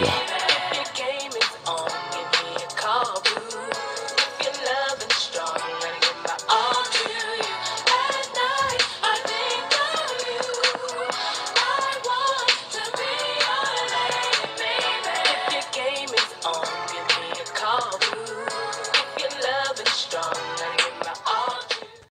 哇